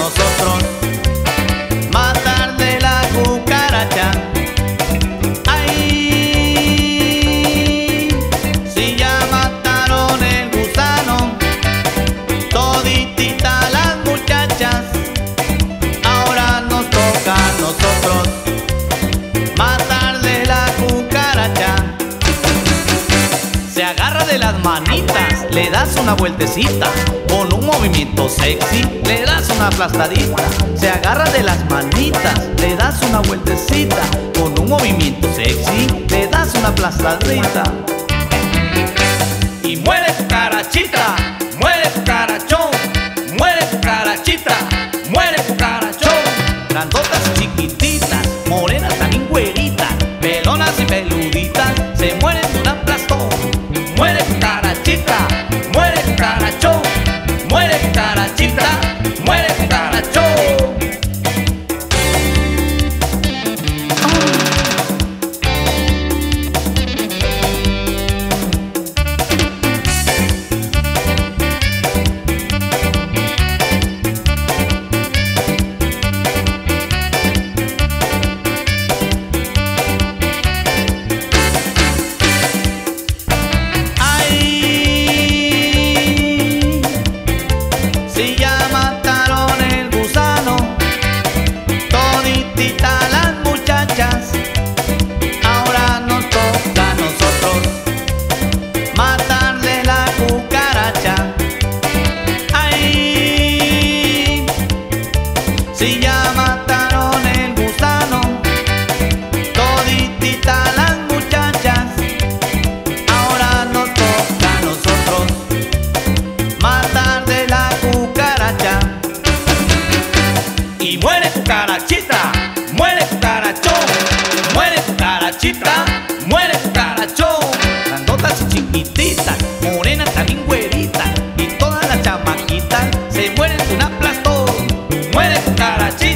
nosotros manitas, le das una vueltecita. Con un movimiento sexy, le das una aplastadita. Se agarra de las manitas, le das una vueltecita. Con un movimiento sexy, le das una aplastadita. Y muere tu carachita, muere tu Si ya mataron el gusano, todititas las muchachas, ahora nos toca a nosotros matar de la cucaracha. Y muere cucarachita, muere cucarachón, muere cucarachita, muere cucarachón, grandotas y chiquititas, morenas también güeritas, y todas las chamaquitas se mueren de una playa. Itarati